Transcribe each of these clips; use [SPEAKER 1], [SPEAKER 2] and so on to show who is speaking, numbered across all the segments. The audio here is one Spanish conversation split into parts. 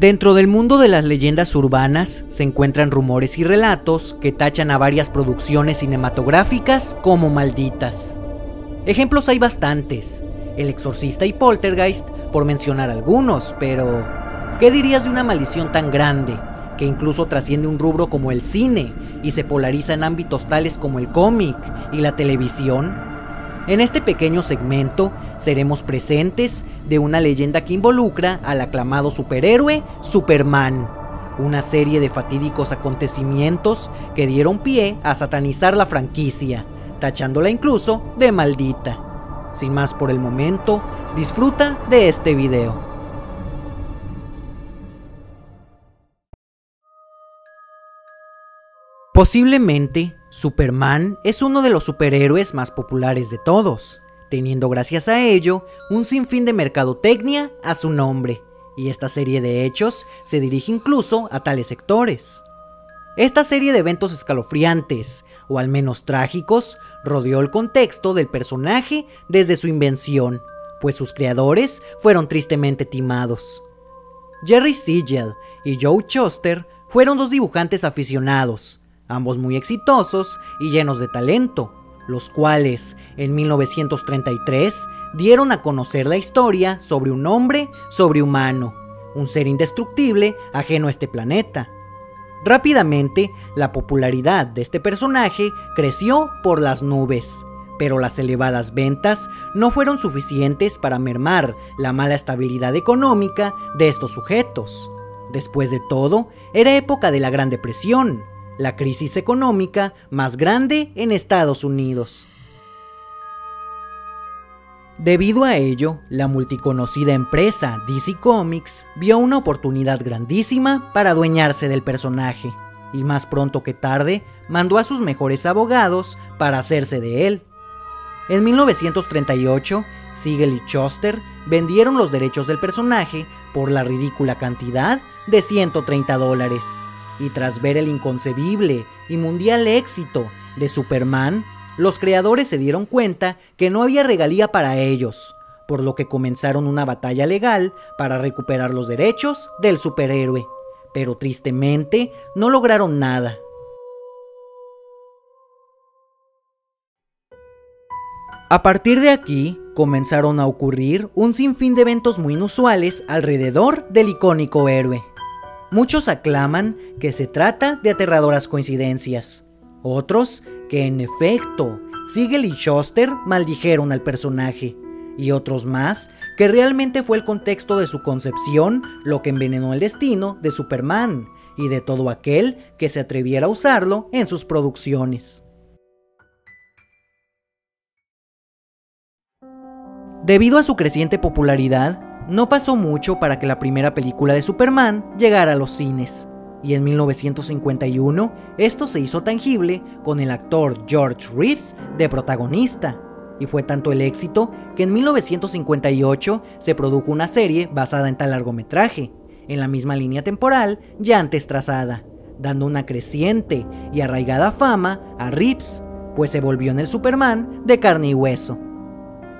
[SPEAKER 1] Dentro del mundo de las leyendas urbanas se encuentran rumores y relatos que tachan a varias producciones cinematográficas como malditas. Ejemplos hay bastantes, El Exorcista y Poltergeist, por mencionar algunos, pero ¿qué dirías de una maldición tan grande que incluso trasciende un rubro como el cine y se polariza en ámbitos tales como el cómic y la televisión? En este pequeño segmento seremos presentes de una leyenda que involucra al aclamado superhéroe Superman, una serie de fatídicos acontecimientos que dieron pie a satanizar la franquicia, tachándola incluso de maldita. Sin más por el momento, disfruta de este video. Posiblemente Superman es uno de los superhéroes más populares de todos, teniendo gracias a ello un sinfín de mercadotecnia a su nombre, y esta serie de hechos se dirige incluso a tales sectores. Esta serie de eventos escalofriantes, o al menos trágicos, rodeó el contexto del personaje desde su invención, pues sus creadores fueron tristemente timados. Jerry Siegel y Joe Shuster fueron dos dibujantes aficionados, ambos muy exitosos y llenos de talento, los cuales en 1933 dieron a conocer la historia sobre un hombre sobrehumano, un ser indestructible ajeno a este planeta. Rápidamente, la popularidad de este personaje creció por las nubes, pero las elevadas ventas no fueron suficientes para mermar la mala estabilidad económica de estos sujetos. Después de todo, era época de la Gran Depresión, la crisis económica más grande en Estados Unidos. Debido a ello, la multiconocida empresa DC Comics vio una oportunidad grandísima para adueñarse del personaje, y más pronto que tarde mandó a sus mejores abogados para hacerse de él. En 1938, Siegel y Schuster vendieron los derechos del personaje por la ridícula cantidad de 130 dólares y tras ver el inconcebible y mundial éxito de Superman, los creadores se dieron cuenta que no había regalía para ellos, por lo que comenzaron una batalla legal para recuperar los derechos del superhéroe, pero tristemente no lograron nada. A partir de aquí, comenzaron a ocurrir un sinfín de eventos muy inusuales alrededor del icónico héroe. Muchos aclaman que se trata de aterradoras coincidencias. Otros que en efecto, Siegel y Schuster maldijeron al personaje. Y otros más que realmente fue el contexto de su concepción lo que envenenó el destino de Superman y de todo aquel que se atreviera a usarlo en sus producciones. Debido a su creciente popularidad, no pasó mucho para que la primera película de Superman llegara a los cines, y en 1951 esto se hizo tangible con el actor George Reeves de protagonista, y fue tanto el éxito que en 1958 se produjo una serie basada en tal largometraje, en la misma línea temporal ya antes trazada, dando una creciente y arraigada fama a Reeves, pues se volvió en el Superman de carne y hueso.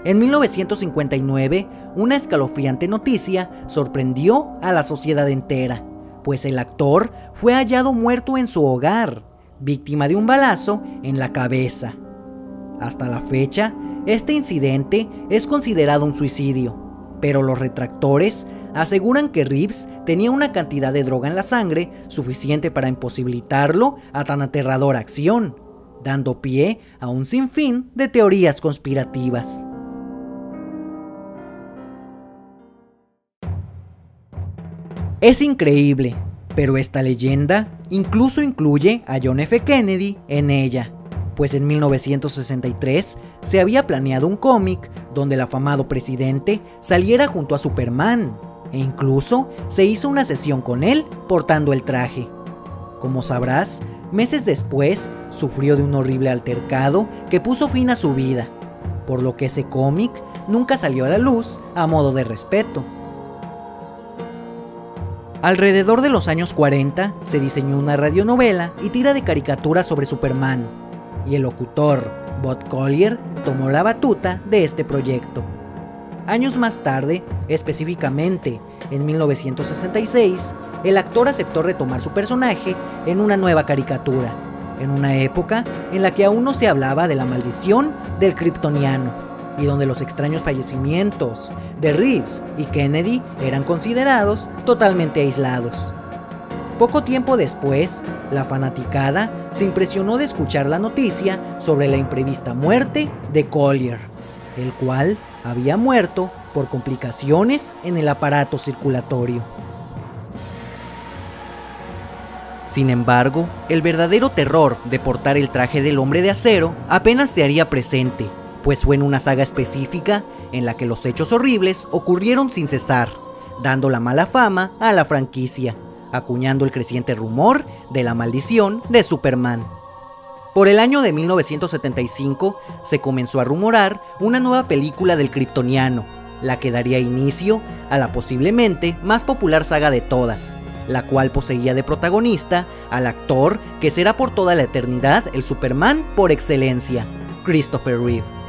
[SPEAKER 1] En 1959, una escalofriante noticia sorprendió a la sociedad entera, pues el actor fue hallado muerto en su hogar, víctima de un balazo en la cabeza. Hasta la fecha, este incidente es considerado un suicidio, pero los retractores aseguran que Reeves tenía una cantidad de droga en la sangre suficiente para imposibilitarlo a tan aterradora acción, dando pie a un sinfín de teorías conspirativas. Es increíble, pero esta leyenda incluso incluye a John F. Kennedy en ella, pues en 1963 se había planeado un cómic donde el afamado presidente saliera junto a Superman, e incluso se hizo una sesión con él portando el traje. Como sabrás, meses después sufrió de un horrible altercado que puso fin a su vida, por lo que ese cómic nunca salió a la luz a modo de respeto. Alrededor de los años 40 se diseñó una radionovela y tira de caricaturas sobre Superman, y el locutor Bob Collier tomó la batuta de este proyecto. Años más tarde, específicamente en 1966, el actor aceptó retomar su personaje en una nueva caricatura, en una época en la que aún no se hablaba de la maldición del kryptoniano y donde los extraños fallecimientos de Reeves y Kennedy eran considerados totalmente aislados. Poco tiempo después, la fanaticada se impresionó de escuchar la noticia sobre la imprevista muerte de Collier, el cual había muerto por complicaciones en el aparato circulatorio. Sin embargo, el verdadero terror de portar el traje del hombre de acero apenas se haría presente, pues fue en una saga específica en la que los hechos horribles ocurrieron sin cesar, dando la mala fama a la franquicia acuñando el creciente rumor de la maldición de Superman. Por el año de 1975 se comenzó a rumorar una nueva película del Kryptoniano, la que daría inicio a la posiblemente más popular saga de todas, la cual poseía de protagonista al actor que será por toda la eternidad el Superman por excelencia, Christopher Reeve.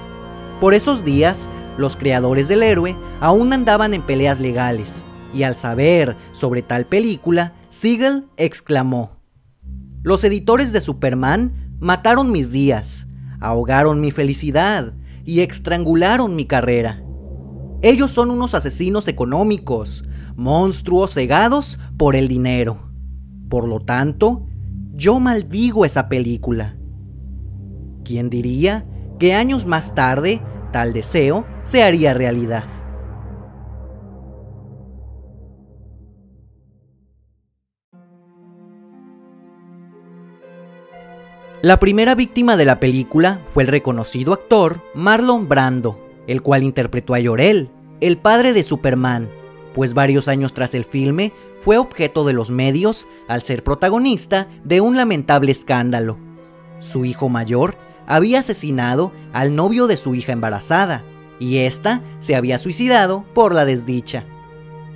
[SPEAKER 1] Por esos días, los creadores del héroe aún andaban en peleas legales, y al saber sobre tal película, Siegel exclamó, Los editores de Superman mataron mis días, ahogaron mi felicidad y estrangularon mi carrera. Ellos son unos asesinos económicos, monstruos cegados por el dinero. Por lo tanto, yo maldigo esa película. ¿Quién diría que años más tarde tal deseo se haría realidad? La primera víctima de la película fue el reconocido actor Marlon Brando, el cual interpretó a Llorel, el padre de Superman, pues varios años tras el filme fue objeto de los medios al ser protagonista de un lamentable escándalo. Su hijo mayor había asesinado al novio de su hija embarazada, y ésta se había suicidado por la desdicha.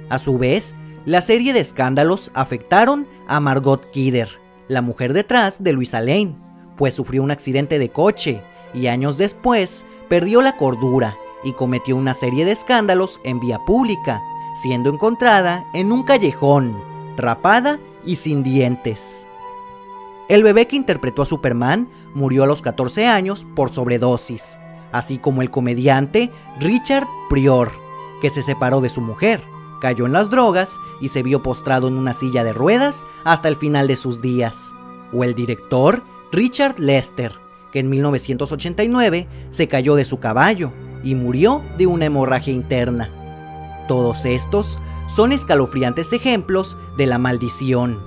[SPEAKER 1] A su vez, la serie de escándalos afectaron a Margot Kidder, la mujer detrás de Luisa Lane, pues sufrió un accidente de coche y años después perdió la cordura y cometió una serie de escándalos en vía pública, siendo encontrada en un callejón, rapada y sin dientes. El bebé que interpretó a Superman murió a los 14 años por sobredosis, así como el comediante Richard Prior, que se separó de su mujer, cayó en las drogas y se vio postrado en una silla de ruedas hasta el final de sus días, o el director Richard Lester, que en 1989 se cayó de su caballo y murió de una hemorragia interna. Todos estos son escalofriantes ejemplos de la maldición.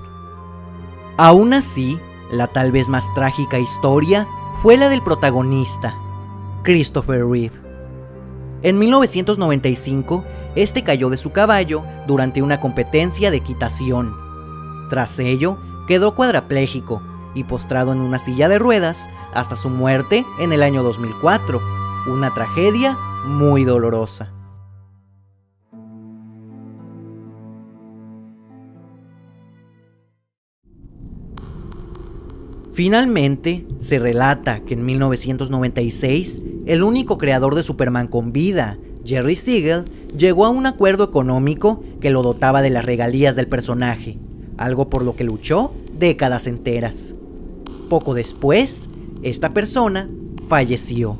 [SPEAKER 1] Aún así, la tal vez más trágica historia fue la del protagonista, Christopher Reeve. En 1995, este cayó de su caballo durante una competencia de equitación. Tras ello, quedó cuadraplégico y postrado en una silla de ruedas hasta su muerte en el año 2004, una tragedia muy dolorosa. Finalmente, se relata que en 1996, el único creador de Superman con vida, Jerry Siegel, llegó a un acuerdo económico que lo dotaba de las regalías del personaje, algo por lo que luchó décadas enteras. Poco después, esta persona falleció.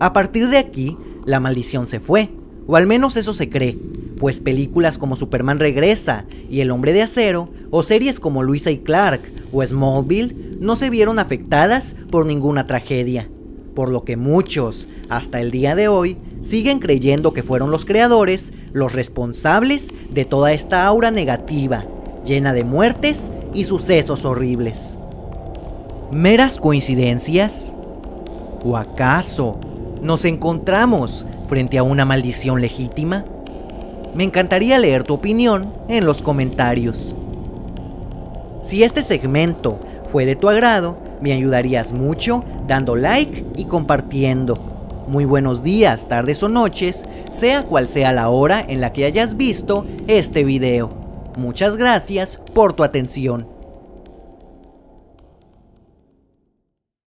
[SPEAKER 1] A partir de aquí, la maldición se fue, o al menos eso se cree, pues películas como Superman Regresa y El Hombre de Acero, o series como Luisa y Clark o Smallville, no se vieron afectadas por ninguna tragedia, por lo que muchos, hasta el día de hoy, siguen creyendo que fueron los creadores los responsables de toda esta aura negativa, llena de muertes y sucesos horribles. ¿Meras coincidencias? ¿O acaso nos encontramos frente a una maldición legítima? Me encantaría leer tu opinión en los comentarios. Si este segmento fue de tu agrado, me ayudarías mucho dando like y compartiendo. Muy buenos días, tardes o noches, sea cual sea la hora en la que hayas visto este video. Muchas gracias por tu atención.